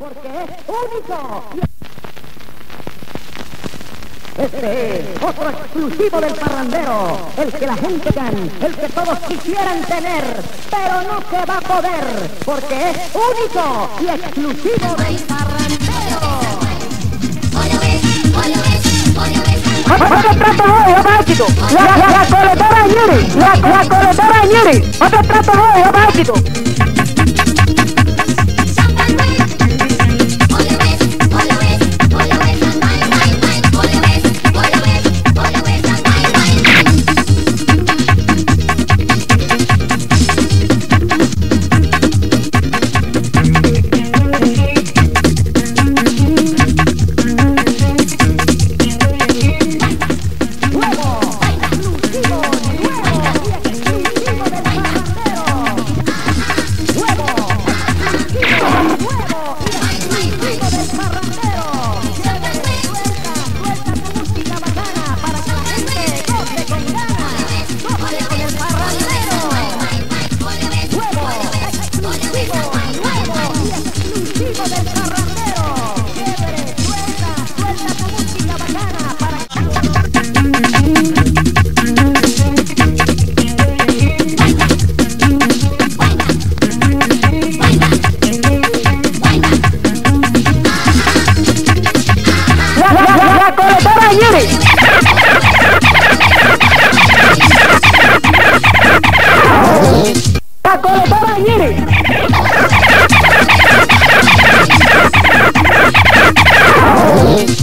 porque es único. Este es otro exclusivo del parrandero, el que la gente can, el que todos quisieran tener, pero no se va a poder, porque es único y exclusivo del parrandero. La, la, la coletera Ñuri. La, la coletera Ñuri. Otro trato nuevo, mágico. La, la coletera Ñuri. La coletera Ñuri.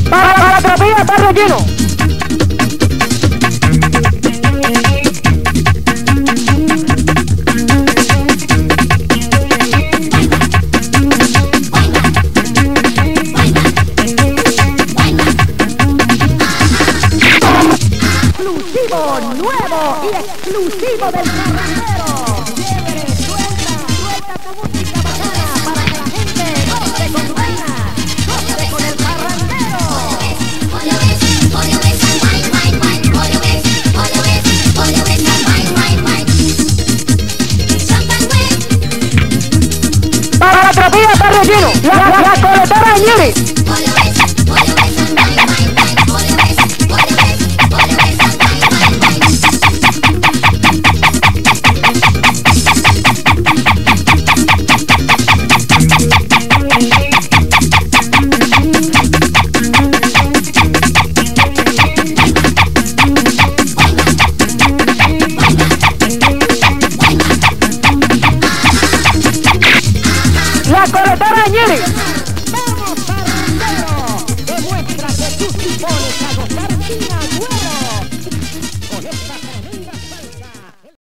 Para, para Tropilla Barrio Nuevo y exclusivo del. Chévere, suelta, suelta tu música para que la gente con goce con el. Para Tropilla Barrio Lleno. La, la, la Ñuri. La coletera Ñuri. Vamos parrandero, demuestra que tú sí pones a gozar